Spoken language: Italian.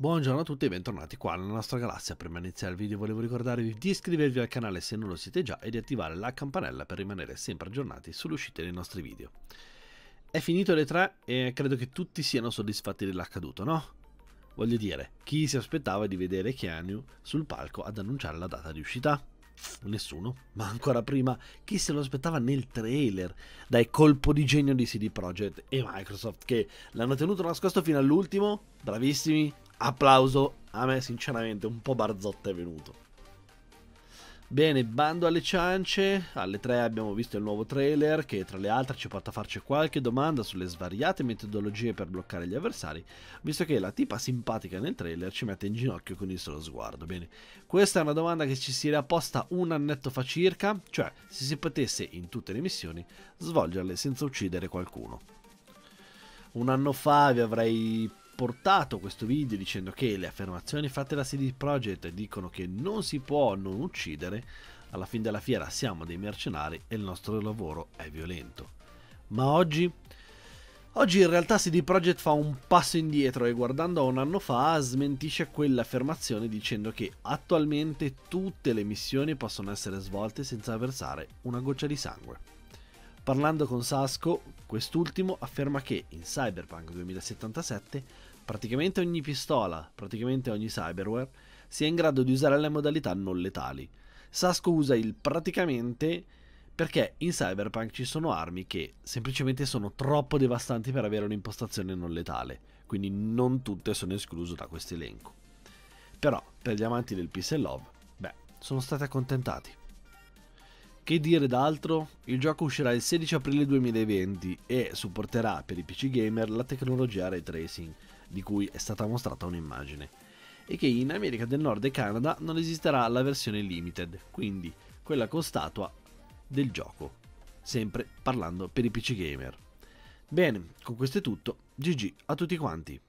Buongiorno a tutti e bentornati qua nella nostra galassia. Prima di iniziare il video volevo ricordarvi di iscrivervi al canale se non lo siete già e di attivare la campanella per rimanere sempre aggiornati sulle uscite dei nostri video. È finito le tre e credo che tutti siano soddisfatti dell'accaduto, no? Voglio dire, chi si aspettava di vedere Keanu sul palco ad annunciare la data di uscita? Nessuno, ma ancora prima chi se lo aspettava nel trailer dai colpo di genio di CD Projekt e Microsoft che l'hanno tenuto nascosto fino all'ultimo, bravissimi, applauso, a me sinceramente un po' barzotto è venuto. Bene, bando alle ciance, alle 3 abbiamo visto il nuovo trailer che tra le altre ci porta a farci qualche domanda sulle svariate metodologie per bloccare gli avversari, visto che la tipa simpatica nel trailer ci mette in ginocchio con il solo sguardo. Bene, questa è una domanda che ci si era posta un annetto fa circa, cioè se si potesse in tutte le missioni svolgerle senza uccidere qualcuno. Un anno fa vi avrei portato questo video dicendo che le affermazioni fatte da CD Projekt dicono che non si può non uccidere, alla fine della fiera siamo dei mercenari e il nostro lavoro è violento. Ma oggi... Oggi in realtà CD Projekt fa un passo indietro e guardando a un anno fa smentisce quell'affermazione dicendo che attualmente tutte le missioni possono essere svolte senza versare una goccia di sangue. Parlando con Sasco, quest'ultimo afferma che in Cyberpunk 2077 praticamente ogni pistola, praticamente ogni cyberware, sia in grado di usare le modalità non letali. Sasco usa il praticamente perché in Cyberpunk ci sono armi che semplicemente sono troppo devastanti per avere un'impostazione non letale, quindi non tutte sono escluse da questo elenco. Però, per gli amanti del peace and love, beh, sono stati accontentati. Che dire d'altro? Il gioco uscirà il 16 aprile 2020 e supporterà per i PC gamer la tecnologia ray tracing, di cui è stata mostrata un'immagine, e che in America del Nord e Canada non esisterà la versione limited, quindi quella con statua del gioco, sempre parlando per i PC gamer. Bene, con questo è tutto, GG a tutti quanti.